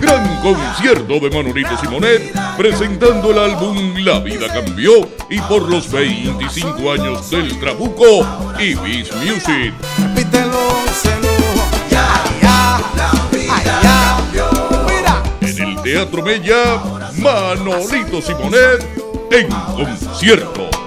Gran concierto de Manolito Simonet presentando el álbum La vida cambió y por los 25 años del Trabuco y Beast Music. Repítelo, ya, En el Teatro Mella, Manolito Simonet en concierto.